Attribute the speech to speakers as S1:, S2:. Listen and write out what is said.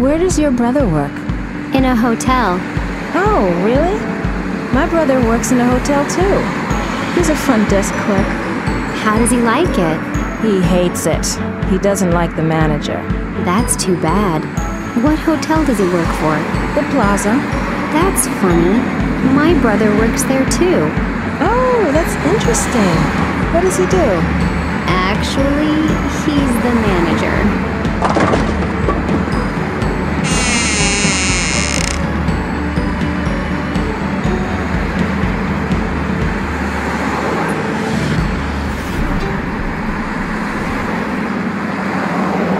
S1: Where does your brother work?
S2: In a hotel.
S1: Oh, really? My brother works in a hotel too. He's a front desk clerk.
S2: How does he like it?
S1: He hates it. He doesn't like the manager.
S2: That's too bad. What hotel does he work for?
S1: The plaza.
S2: That's funny. My brother works there too.
S1: Oh, that's interesting. What does he do?